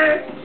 Hey!